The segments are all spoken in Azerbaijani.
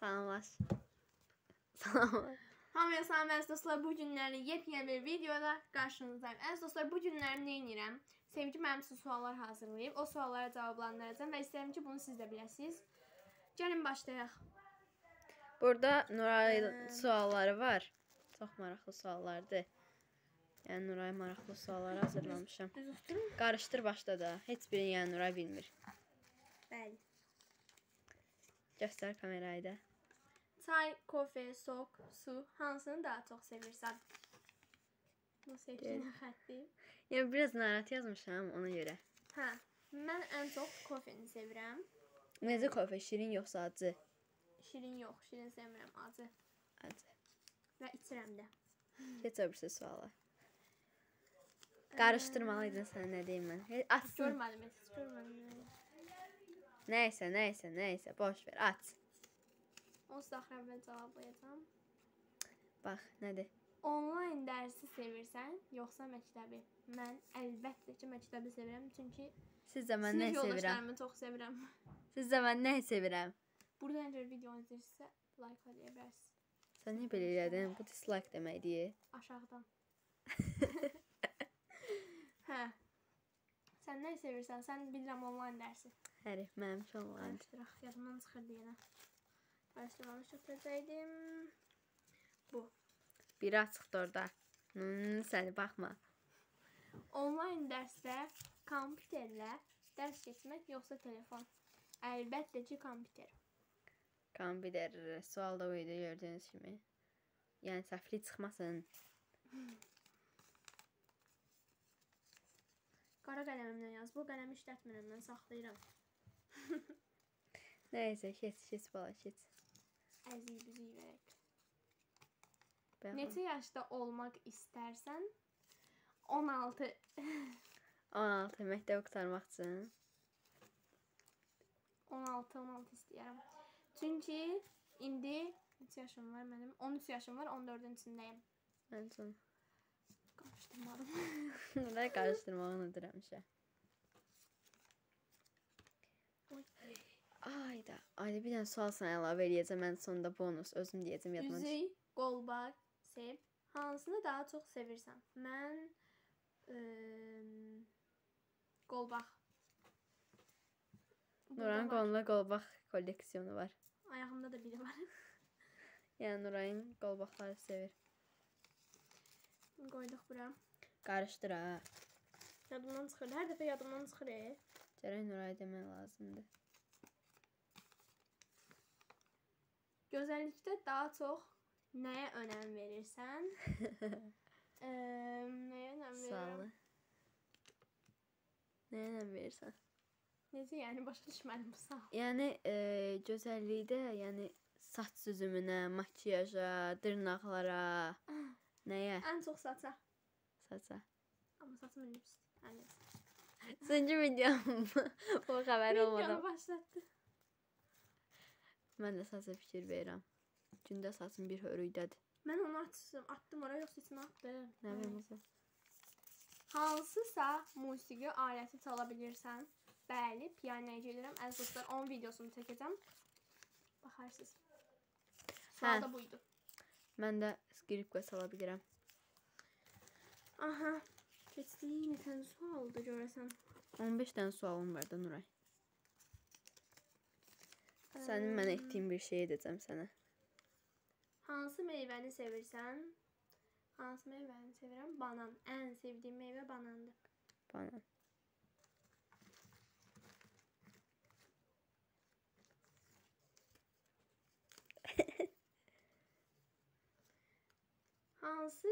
Salamlaş. Salamlaş. Hamıya salam əziz dostlar. Bu günləri yepyeni bir videoda qarşınızdayım. Əziz dostlar, bu günləri nə edirəm? Sevgi mənim üçün suallar hazırlayıb, o suallara cavablandıracağam və istəyirəm ki, bunu siz də biləsiniz. Gəlin başlayaq. Burada Nurayın Ee, sualları var. Çox maraqlı suallardır. Yəni Nuray maraqlı suallar hazırlamışam. Qarışdır başda da. Heç birini yəni Nuray bilmir. Bəli. Göstər kamerayı da. Çay, kofe, sok, su hansını daha çox sevirsən? Bu sevginin xətti. Yəni biraz narahat yazmışam ona görə. Hə, mən ən çox kofeni sevirəm. Necə kofe şirin yoxsa acı? Şirin yox, şirin sevmirəm, acı Acı. və içirəm də. Keç öbürsü suala. Qarışdırmalıydın sən nə deyim mən. He, Açsın. Görmədim, heç görmədim. Nəysə, nəysə, nəysə, boş ver. Onsuz da əvvəl cavablayacağam. Bax, nədir? Onlayn dərsi sevirsən, yoxsa məktəbi? Mən əlbəttə ki, məktəbi sevirəm, çünki Sizcə mən sinif nə sevirəm? çox sevirəm. Sizcə mən nə sevirəm? Burada əgər video izləyirsə, like eləyə bilərsiniz. Sən niyə belə elədin? Bu dislike deməkdir. Aşağıdan. hə. Sən nə sevirsən? Sən bilirəm onlayn dərsi. Həri, mənim üçün online. Qarışdıraq, yadımdan çıxır deyənə. Qarışdırmamış götürəcəydim. Bu. Biri açıqdır orada. Hmm, səni baxma. Onlayn dərsdə kompüterlə dərs keçmək yoxsa telefon? Əlbəttə ki, kompüter. Kompüter sualda o idi gördüyünüz kimi. Yəni səhvli çıxmasın. Qara qələmimlə yaz. Bu qələmi işlətmirəm, mən saxlayıram. Nəysə, keç, keç bala, keç. Əziy bizi verək. Neçə yaşda olmaq istərsən? 16. 16 məktəb qurtarmaq üçün. 16, 16 istəyirəm. Çünki indi neçə yaşım var mənim? 13 yaşım var, 14-ün içindəyəm. Qarışdırmadım. Nə qarışdırmağı unudur həmişə. Oy. Ayda. Ayda bir dənə sual sənə əlavə eləyəcəm. Mən sonda bonus özüm deyəcəm yadıma. düşdü. Üzük, qolbaq, sev. Hansını daha çox sevirsən? Mən ıı, qolbaq. Var. qolunda qolbaq kolleksiyonu var. Ayağımda da biri var. Yəni Nurayın qolbaqları sevir. Qoyduq bura. Qarışdır ha. Yadımdan çıxır. Hər dəfə yadımdan çıxır. E. Gərək Nuray demək lazımdır. Gözəllikdə daha çox nəyə önəm verirsən? Eee, nəyə önəm verirəm? Nəyə ənəm verirsən? Necə yəni başa düşmədim bu sual. Yəni e, gözəllikdə, yəni saç düzümünə, makiyaja, dırnaqlara, nəyə? Ən çox saça. Saça. Amma saçım indi pis. Yəni. Sonuncu videom bu xəbər Videonu olmadan. başlatdı. Mən də saça fikir verirəm. Gündə saçım bir hörükdədir. Mən onu açdım, atdım ora yoxsa içinə atdım. Nə bilmirəm. Hansısa musiqi aləti çala bilirsən? Bəli, pianoya gedirəm. Əziz dostlar, onun videosunu çəkəcəm. Baxarsınız. Sual da buydu. Mən də skripka sala bilirəm. Aha. Keçdik. Neçənci sualdı görəsən? 15 dənə sualım var da Nuray. Sənin mənə etdiyin bir şey edəcəm sənə. Hansı meyvəni sevirsən? Hansı meyvəni sevirəm? Banan. Ən sevdiyim meyvə banandır. Banan. Hansı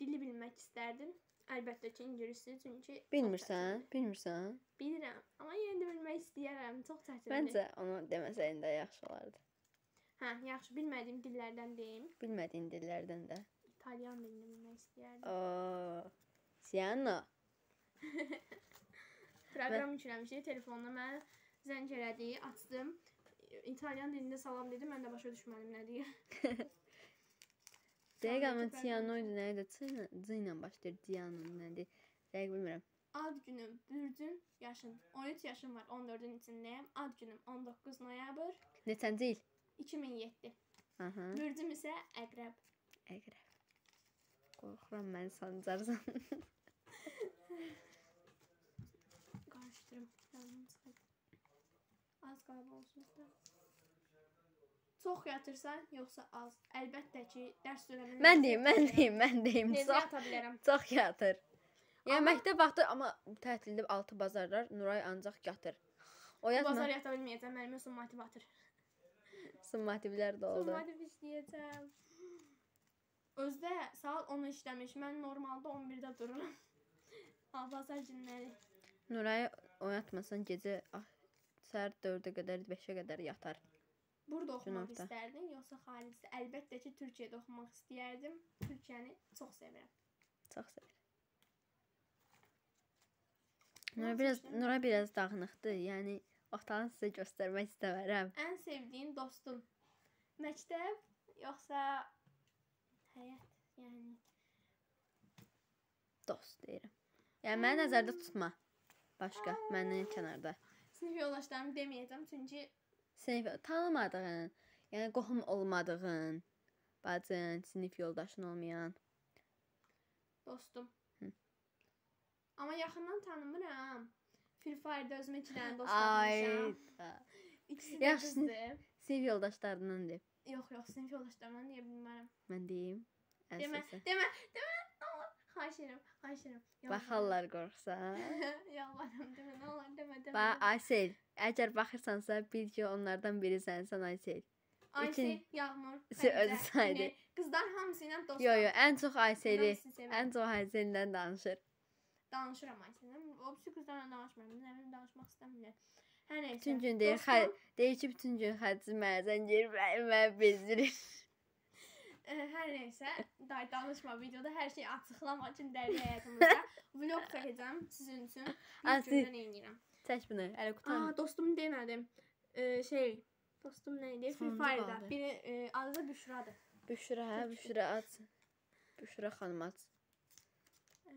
dili bilmək istərdin? Əlbəttə ki, ingilisdir, çünki Bilmirsən? Bilmirsən? Bilirəm, amma yenə də bilmək istəyirəm. Çox çətindir. Məncə onu deməsəydin də yaxşı olardı. Hə, yaxşı bilmədiyim dillərdən deyim. Bilmədiyin dillərdən də. İtalyan dilini bilmək istəyərdim. Oo. Siano. Proqram yükləmişdi telefonuna mən zəng elədi, açdım. İtalyan dilində salam dedi, mən də başa düşmədim nə deyir. Dəqiq amma Sonraki Tiano idi, nə idi? C ilə, başlayır. Diano nədir? Dəqiq bilmirəm. Ad günüm, bürcün, yaşın. 13 yaşım var, 14-ün içindəyəm. Ad günüm 19 noyabr. Neçənci il? 2007. Aha. Bürcüm isə Əqrəb. Əqrəb. Qorxuram məni sancarsan. Qarışdırım. Çıxdı. Az qalıb olsun da. Çox yatırsan, yoxsa az? Əlbəttə ki, dərs dövründə mən deyim, mən deyim, mən deyim. Necə Çox, yata bilərəm? çox yatır. Yəni Amma- məktəb vaxtı amma tətildə 6 bazarlar Nuray ancaq yatır. O Bu bazar yatma. yata bilməyəcəm, mənim üçün motivator. Summativlər də oldu. Motiv işləyəcəm. Özdə saat 10 işləmiş. Mən normalda 11-də dururam. Ha, bazar günləri. Nuray oyatmasan gecə ah, səhər 4-ə qədər, 5-ə qədər yatar. Burada oxumaq Günorta. istərdin, yoxsa xaricdə? Əlbəttə ki, Türkiyədə oxumaq istəyərdim. Türkiyəni çox sevirəm. Çox sevir. Nuray biraz Nuray biraz dağınıqdır. Yəni otağını sizə göstərmək istəmirəm. Ən sevdiyin dostum. Məktəb yoxsa həyat? Yəni Dost deyirəm. Yəni məni nəzərdə tutma. Başqa, məndən kənarda. sinif yoldaşlarımı deməyəcəm, çünki Sinif tanımadığın, yəni qohum olmadığın, bacın, sinif yoldaşın olmayan. dostum. Hı. Amma yaxından tanımıram. Free Fire-da özümə iki dənə dost tapmışam. İkisi də qızdır. Sinif yoldaşlarından de. Yox, yox, sinif yoldaşlarımdan deyə bilmərəm. Mən deyim. Demə, demə, demə. Xahiş edirəm, xahiş edirəm. Baxarlar qorxsa. Yalvarıram, demə, nə olar, demə, demə. Ba demə. Aysel, əgər baxırsansa bil ki, onlardan biri sənsən Aysel. Aysel, üçün- Yağmur, özü saydı. Qızlar hamısı ilə dostam. Yo yo, ən çox Ayseli, ən çox Ayseldən danışır. danışıram Aysellə. O birisi qızlarla danışmıram. Nə bilim danışmaq istəmirlər. Hər nəysə. Bütün gün deyir, dostum, xə, deyir ki, bütün gün xərci mənə girib mənə bezdirir. e, hər nəysə, day danışma videoda hər şey açıqlamaq üçün dəli həyatımızda vlog çəkəcəm sizin üçün. Bir gündən eynirəm. Bunu, hələ qutan. Aa, dostum demədim. E, şey, dostum nə idi? Free Fire-da. Biri e, adı da Büşradır. Büşra, hə, Büşra aç. Büşra xanım aç. E,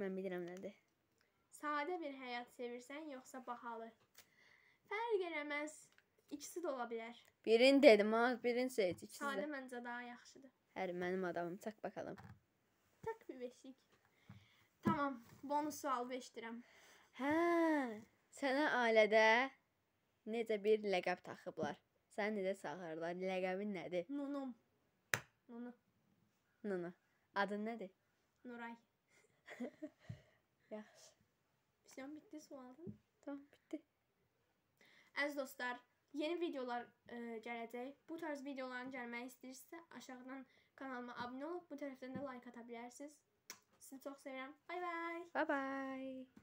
Mən bilirəm nədir. sadə bir həyat sevirsən yoxsa bahalı? Fərq eləməz. İkisi də ola bilər. Birini dedim, amma birini seç, ikisi Sadə də. məncə daha yaxşıdır. Hər mənim adamım, çək bakalım. Tak bir beşik. Tamam, bonus sual 5 dirəm. Hə, sənə ailədə necə bir ləqəb taxıblar? Səni necə çağırırlar? Ləqəbin nədir? Nunum. Nunu. Nını. Adın nədir? Nuray. Yaxşı. Bizim bitti sualın. Tamam, bitdi. Əziz dostlar, yeni videolar ə, gələcək. Bu tarz videoların gəlməyi istəyirsə, aşağıdan kanalıma abunə olub bu tərəfdən də like ata bilərsiniz. Sizi çox sevirəm. Bay bay. Bye bye.